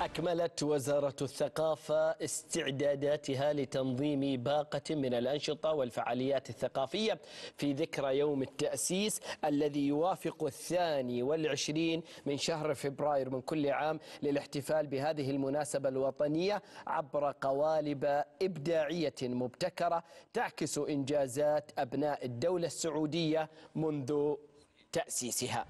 أكملت وزارة الثقافة استعداداتها لتنظيم باقة من الأنشطة والفعاليات الثقافية في ذكرى يوم التأسيس الذي يوافق الثاني والعشرين من شهر فبراير من كل عام للاحتفال بهذه المناسبة الوطنية عبر قوالب إبداعية مبتكرة تعكس إنجازات أبناء الدولة السعودية منذ تأسيسها.